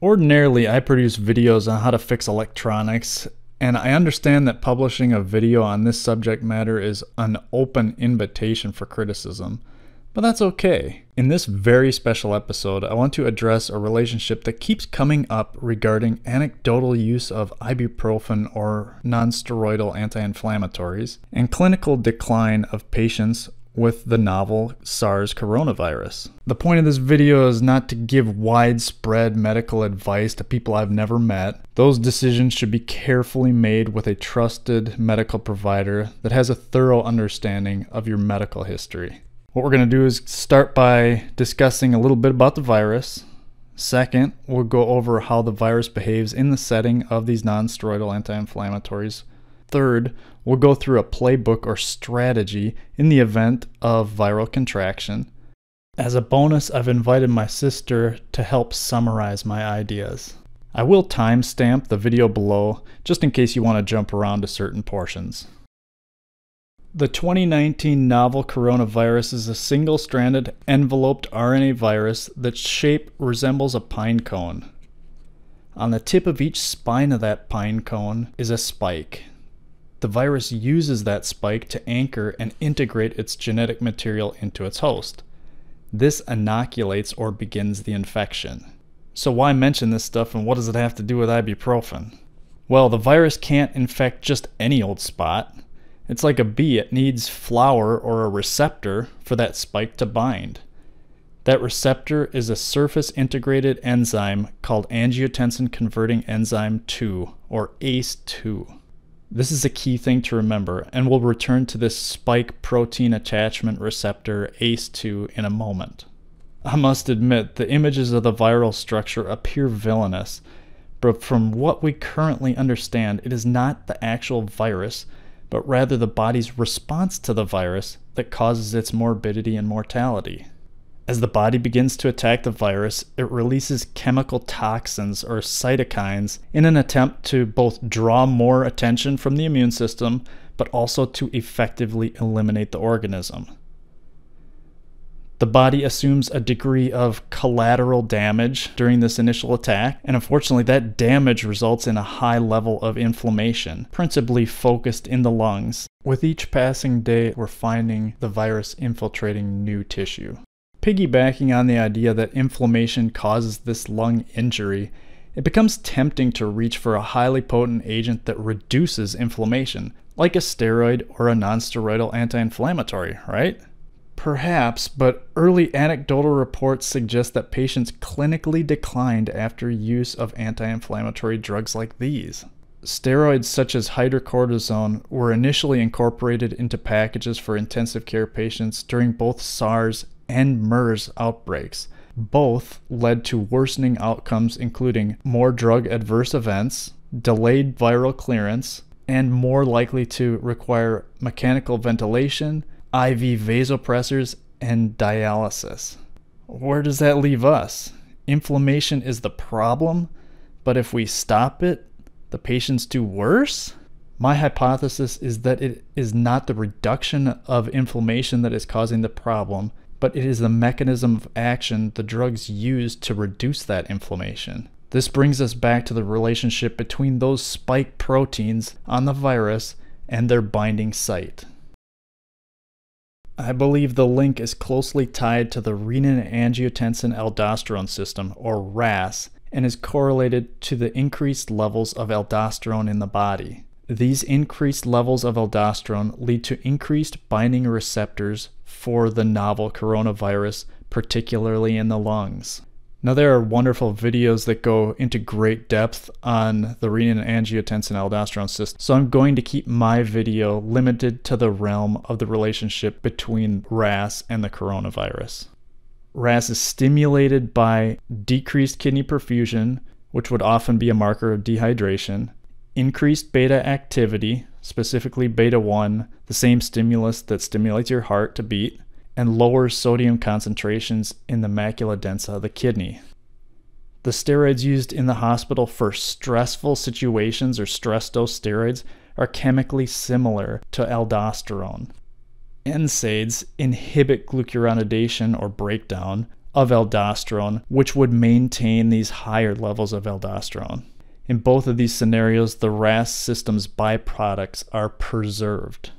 Ordinarily, I produce videos on how to fix electronics, and I understand that publishing a video on this subject matter is an open invitation for criticism, but that's okay. In this very special episode, I want to address a relationship that keeps coming up regarding anecdotal use of ibuprofen or nonsteroidal anti inflammatories and clinical decline of patients with the novel SARS coronavirus. The point of this video is not to give widespread medical advice to people I've never met. Those decisions should be carefully made with a trusted medical provider that has a thorough understanding of your medical history. What we're going to do is start by discussing a little bit about the virus. Second, we'll go over how the virus behaves in the setting of these non-steroidal anti-inflammatories. Third, we'll go through a playbook or strategy in the event of viral contraction. As a bonus, I've invited my sister to help summarize my ideas. I will timestamp the video below just in case you want to jump around to certain portions. The 2019 novel coronavirus is a single stranded enveloped RNA virus that's shape resembles a pine cone. On the tip of each spine of that pine cone is a spike. The virus uses that spike to anchor and integrate its genetic material into its host. This inoculates or begins the infection. So, why mention this stuff and what does it have to do with ibuprofen? Well, the virus can't infect just any old spot. It's like a bee, it needs flower or a receptor for that spike to bind. That receptor is a surface integrated enzyme called angiotensin converting enzyme 2, or ACE2. This is a key thing to remember, and we'll return to this spike protein attachment receptor ACE2 in a moment. I must admit, the images of the viral structure appear villainous, but from what we currently understand, it is not the actual virus, but rather the body's response to the virus that causes its morbidity and mortality. As the body begins to attack the virus, it releases chemical toxins or cytokines in an attempt to both draw more attention from the immune system, but also to effectively eliminate the organism. The body assumes a degree of collateral damage during this initial attack, and unfortunately, that damage results in a high level of inflammation, principally focused in the lungs. With each passing day, we're finding the virus infiltrating new tissue. Piggybacking on the idea that inflammation causes this lung injury, it becomes tempting to reach for a highly potent agent that reduces inflammation, like a steroid or a nonsteroidal anti inflammatory, right? Perhaps, but early anecdotal reports suggest that patients clinically declined after use of anti inflammatory drugs like these. Steroids such as hydrocortisone were initially incorporated into packages for intensive care patients during both SARS and MERS outbreaks. Both led to worsening outcomes, including more drug adverse events, delayed viral clearance, and more likely to require mechanical ventilation, IV vasopressors, and dialysis. Where does that leave us? Inflammation is the problem, but if we stop it, the patients do worse? My hypothesis is that it is not the reduction of inflammation that is causing the problem, but it is the mechanism of action the drugs use to reduce that inflammation. This brings us back to the relationship between those spike proteins on the virus and their binding site. I believe the link is closely tied to the renin-angiotensin aldosterone system, or RAS, and is correlated to the increased levels of aldosterone in the body. These increased levels of aldosterone lead to increased binding receptors for the novel coronavirus, particularly in the lungs. Now, there are wonderful videos that go into great depth on the renin angiotensin aldosterone system, so I'm going to keep my video limited to the realm of the relationship between RAS and the coronavirus. RAS is stimulated by decreased kidney perfusion, which would often be a marker of dehydration, increased beta activity, specifically beta 1, the same stimulus that stimulates your heart to beat, and lowers sodium concentrations in the macula densa of the kidney. The steroids used in the hospital for stressful situations or stress dose steroids are chemically similar to aldosterone. NSAIDs inhibit glucuronidation or breakdown of aldosterone, which would maintain these higher levels of aldosterone. In both of these scenarios, the RAS system's byproducts are preserved.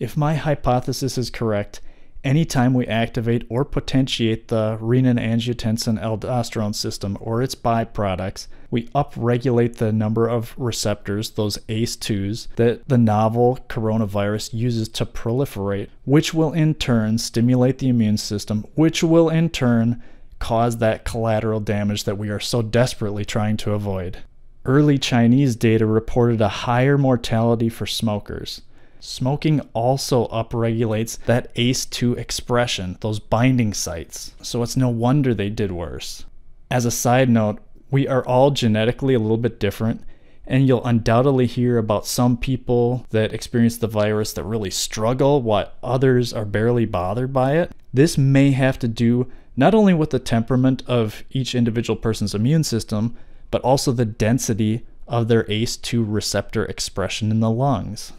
If my hypothesis is correct, anytime we activate or potentiate the renin angiotensin aldosterone system or its byproducts, we upregulate the number of receptors, those ACE2s, that the novel coronavirus uses to proliferate, which will in turn stimulate the immune system, which will in turn cause that collateral damage that we are so desperately trying to avoid. Early Chinese data reported a higher mortality for smokers. Smoking also upregulates that ACE2 expression, those binding sites, so it's no wonder they did worse. As a side note, we are all genetically a little bit different, and you'll undoubtedly hear about some people that experience the virus that really struggle while others are barely bothered by it. This may have to do not only with the temperament of each individual person's immune system, but also the density of their ACE2 receptor expression in the lungs.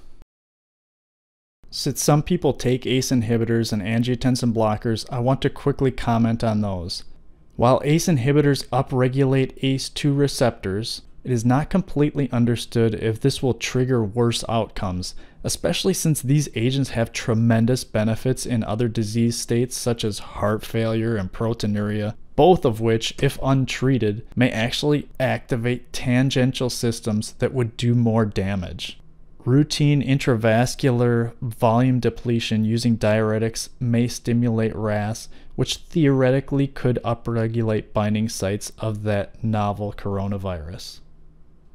Since some people take ACE inhibitors and angiotensin blockers, I want to quickly comment on those. While ACE inhibitors upregulate ACE2 receptors, it is not completely understood if this will trigger worse outcomes, especially since these agents have tremendous benefits in other disease states such as heart failure and proteinuria, both of which, if untreated, may actually activate tangential systems that would do more damage. Routine intravascular volume depletion using diuretics may stimulate RAS, which theoretically could upregulate binding sites of that novel coronavirus.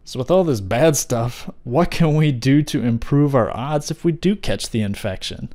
So, with all this bad stuff, what can we do to improve our odds if we do catch the infection?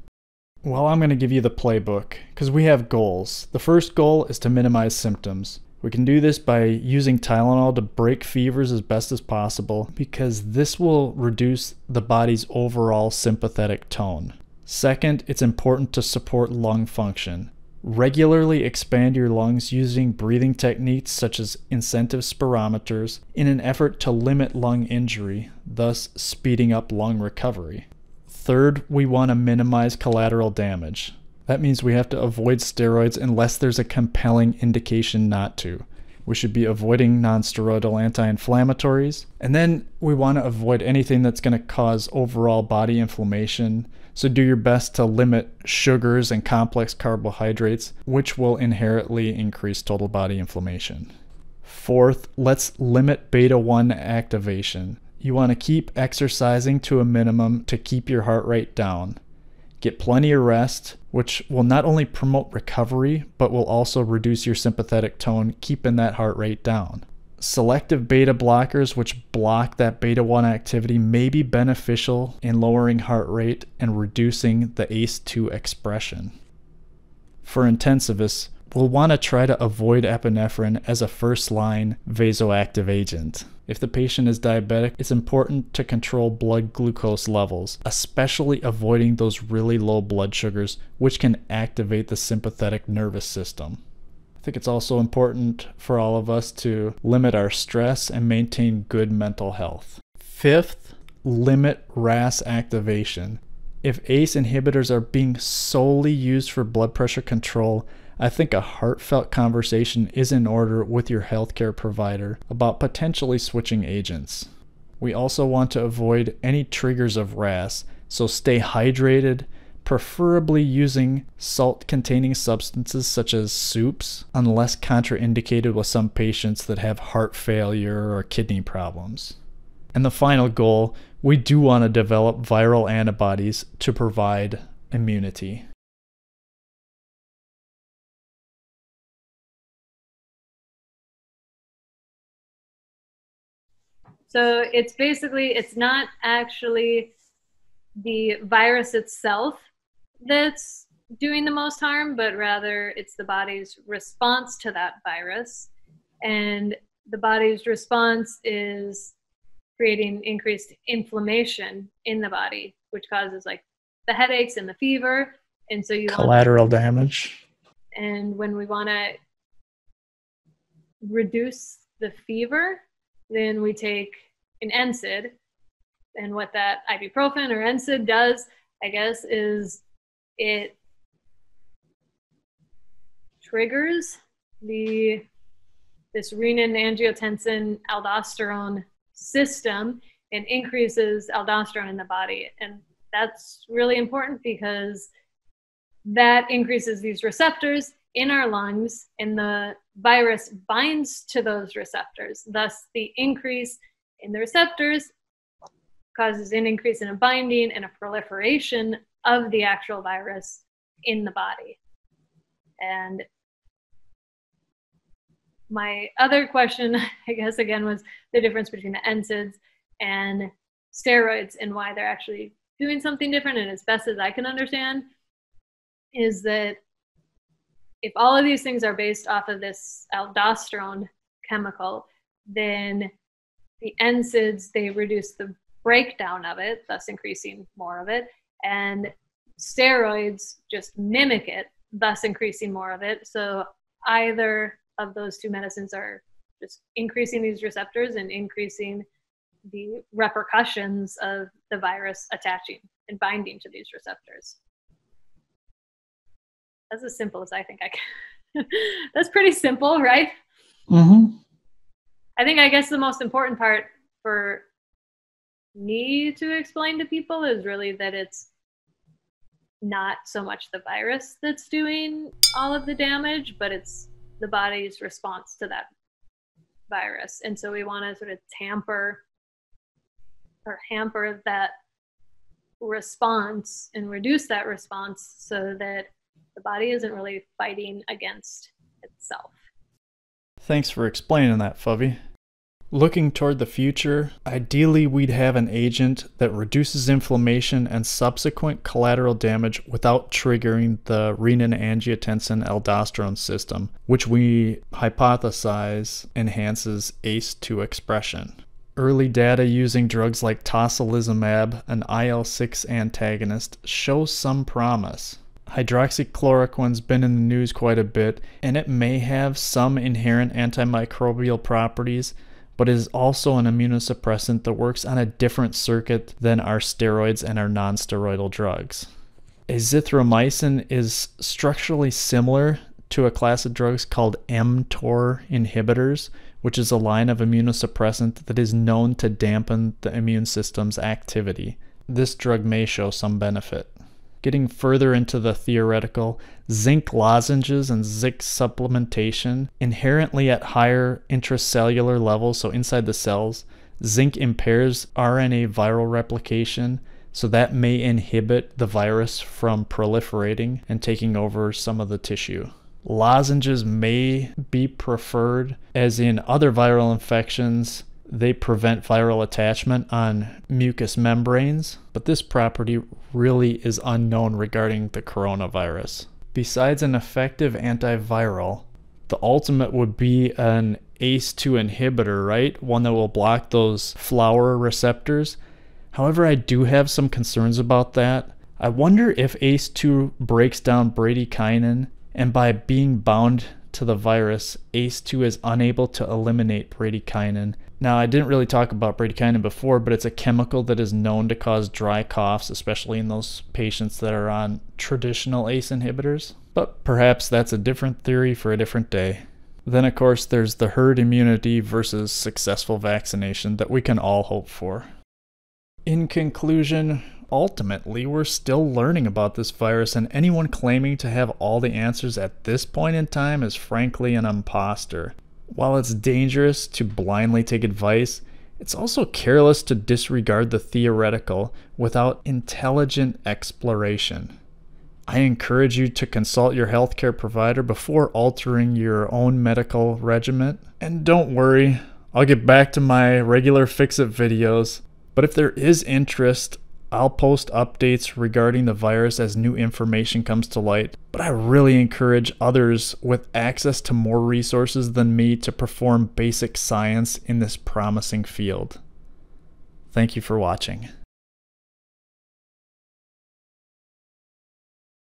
Well, I'm going to give you the playbook because we have goals. The first goal is to minimize symptoms. We can do this by using Tylenol to break fevers as best as possible because this will reduce the body's overall sympathetic tone. Second, it's important to support lung function. Regularly expand your lungs using breathing techniques such as incentive spirometers in an effort to limit lung injury, thus speeding up lung recovery. Third, we want to minimize collateral damage. That means we have to avoid steroids unless there's a compelling indication not to. We should be avoiding nonsteroidal anti inflammatories. And then we want to avoid anything that's going to cause overall body inflammation. So do your best to limit sugars and complex carbohydrates, which will inherently increase total body inflammation. Fourth, let's limit beta 1 activation. You want to keep exercising to a minimum to keep your heart rate down. Get plenty of rest, which will not only promote recovery, but will also reduce your sympathetic tone, keeping that heart rate down. Selective beta blockers, which block that beta 1 activity, may be beneficial in lowering heart rate and reducing the ACE2 expression. For intensivists, we'll want to try to avoid epinephrine as a first line vasoactive agent. If the patient is diabetic, it's important to control blood glucose levels, especially avoiding those really low blood sugars, which can activate the sympathetic nervous system. I think it's also important for all of us to limit our stress and maintain good mental health. Fifth, limit RAS activation. If ACE inhibitors are being solely used for blood pressure control, I think a heartfelt conversation is in order with your healthcare provider about potentially switching agents. We also want to avoid any triggers of RAS, so stay hydrated, preferably using salt containing substances such as soups, unless contraindicated with some patients that have heart failure or kidney problems. And the final goal, we do want to develop viral antibodies to provide immunity. So it's basically, it's not actually the virus itself that's doing the most harm, but rather it's the body's response to that virus. And the body's response is creating increased inflammation in the body, which causes like the headaches and the fever. And so you collateral to, damage. And when we want to reduce the fever, then we take an NSAID. And what that ibuprofen or NSAID does, I guess, is it triggers the this renin angiotensin aldosterone system and increases aldosterone in the body. And that's really important because that increases these receptors in our lungs and the virus binds to those receptors. Thus the increase in the receptors causes an increase in a binding and a proliferation of the actual virus in the body and my other question, I guess, again, was the difference between the NSAIDs and steroids and why they're actually doing something different. And as best as I can understand, is that if all of these things are based off of this aldosterone chemical, then the NSAIDs, they reduce the breakdown of it, thus increasing more of it. And steroids just mimic it, thus increasing more of it. So either of those two medicines are just increasing these receptors and increasing the repercussions of the virus attaching and binding to these receptors. That's as simple as I think I can. That's pretty simple, right? Mm-hmm. I think I guess the most important part for me to explain to people is really that it's not so much the virus that's doing all of the damage, but it's the body's response to that virus. And so we want to sort of tamper or hamper that response and reduce that response so that the body isn't really fighting against itself. Thanks for explaining that, Fubby. Looking toward the future, ideally we'd have an agent that reduces inflammation and subsequent collateral damage without triggering the renin-angiotensin aldosterone system, which we hypothesize enhances ACE2 expression. Early data using drugs like tocilizumab, an IL-6 antagonist, shows some promise. Hydroxychloroquine's been in the news quite a bit, and it may have some inherent antimicrobial properties, but is also an immunosuppressant that works on a different circuit than our steroids and our nonsteroidal drugs. Azithromycin is structurally similar to a class of drugs called mTOR inhibitors, which is a line of immunosuppressant that is known to dampen the immune system's activity. This drug may show some benefit. Getting further into the theoretical, zinc lozenges and zinc supplementation inherently at higher intracellular levels, so inside the cells, zinc impairs RNA viral replication, so that may inhibit the virus from proliferating and taking over some of the tissue. Lozenges may be preferred, as in other viral infections, they prevent viral attachment on mucous membranes, but this property really is unknown regarding the coronavirus. Besides an effective antiviral, the ultimate would be an ACE2 inhibitor, right? One that will block those flower receptors. However, I do have some concerns about that. I wonder if ACE2 breaks down bradykinin, and by being bound to the virus, ACE2 is unable to eliminate bradykinin. Now, I didn't really talk about bradykinin before, but it's a chemical that is known to cause dry coughs, especially in those patients that are on traditional ACE inhibitors. But perhaps that's a different theory for a different day. Then, of course, there's the herd immunity versus successful vaccination that we can all hope for. In conclusion, ultimately, we're still learning about this virus, and anyone claiming to have all the answers at this point in time is frankly an imposter. While it's dangerous to blindly take advice, it's also careless to disregard the theoretical without intelligent exploration. I encourage you to consult your healthcare provider before altering your own medical regimen. And don't worry, I'll get back to my regular fix it videos. But if there is interest, I'll post updates regarding the virus as new information comes to light, but I really encourage others with access to more resources than me to perform basic science in this promising field. Thank you for watching.